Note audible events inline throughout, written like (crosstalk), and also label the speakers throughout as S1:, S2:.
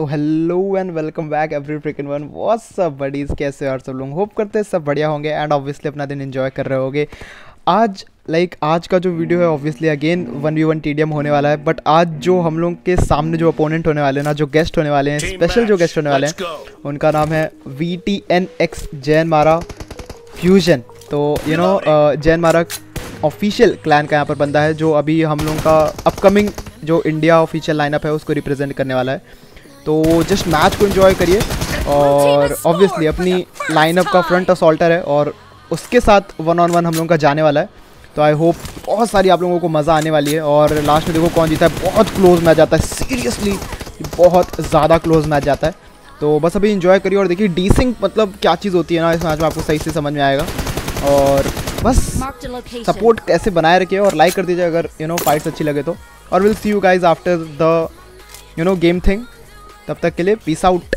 S1: तो hello and welcome back every frickin one what's सब buddies कैसे यार सब लोग? होप करते हैं सब बढ़िया होंगे एंड ऑब्वियसली अपना दिन इन्जॉय कर रहे होगे। आज लाइक like, आज का जो वीडियो है obviously again one v one TDM होने वाला है बट आज जो हम लोग के सामने जो अपोनेंट होने वाले हैं ना जो गेस्ट होने वाले हैं स्पेशल जो गेस्ट होने वाले हैं उनका नाम है V T N X Jain मारा फ्यूजन तो यू नो जैन मारा ऑफिशियल क्लैन का यहाँ पर बंदा है जो अभी हम लोगों का अपकमिंग जो इंडिया ऑफिशियल लाइनअप है उसको रिप्रेजेंट करने वाला है। तो जस्ट मैच को इन्जॉय करिए और ऑब्वियसली अपनी लाइनअप का फ्रंट असॉल्टर है और उसके साथ वन ऑन वन हम लोगों का जाने वाला है। तो आई होप बहुत सारी आप लोगों को मज़ा आने वाली है और लास्ट में देखो कौन जीता है। बहुत क्लोज मैच जाता है। सीरियसली बहुत ज़्यादा क्लोज मैच जाता है। तो बस अभी इन्जॉय करिए और देखिए डीसिंग मतलब क्या चीज़ होती है ना इस मैच में आपको सही से समझ में आएगा। और बस सपोर्ट कैसे बनाए रखिए और लाइक कर दीजिए अगर यू नो फाइट्स अच्छी लगे तो। और will see you guys after the you know game thing तब तक के लिए peace out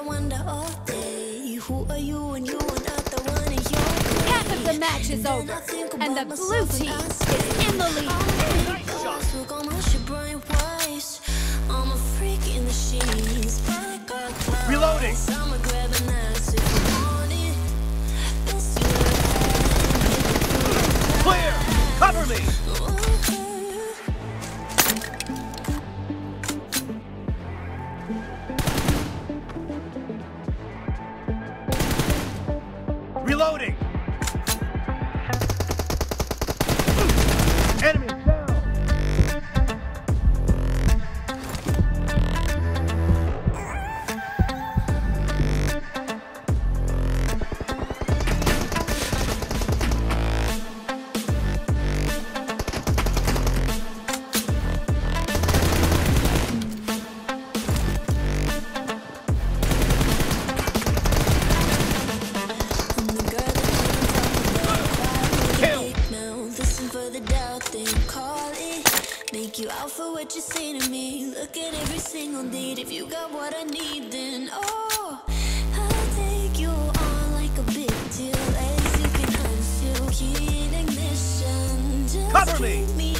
S2: wonder, wonder all day. Who are you when you are not the one in your way?
S3: Half of the match is over, and the blue team is in the lead.
S1: Reloading.
S2: what you say to me. Look at every single need. If you got what I need, then oh I'll take you on like a big deal. As you can hunt, key ignition. Just
S1: Cover me.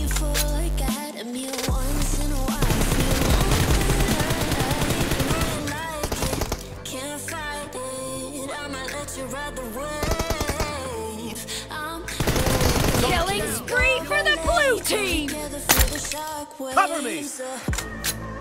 S1: Cover me!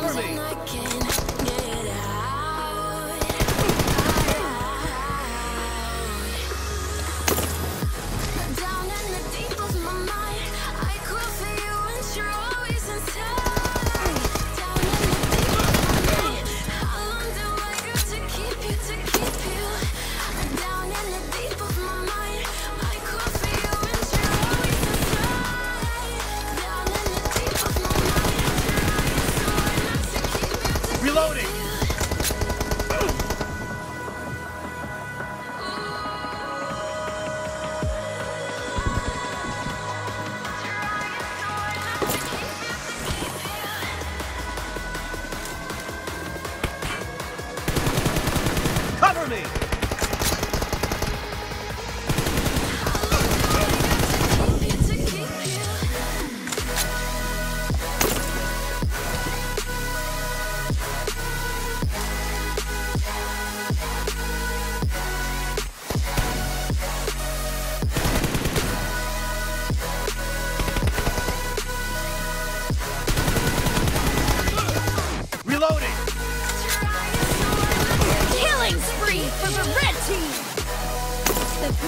S1: cover me!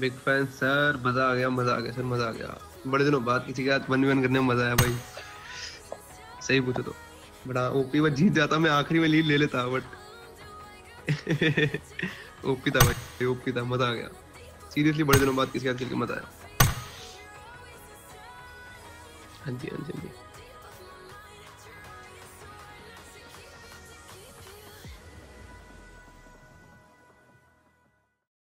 S4: Big fan sir मज़ा आ गया, मज़ा आ गया sir मज़ा आ गया। बड़े दिनों बाद किसी के साथ वन वन करने में मज़ा आया भाई। सही पूछो तो। बड़ा ओपी में जीत जाता, मैं आखिरी में लीड ले लेता बट ओपी (laughs) था भाई ओपी था, मज़ा आ गया। सीरियसली बड़े दिनों बाद किसी के साथ खेल के मज़ा आया। हाँ जी हाँ जी हाँ जी।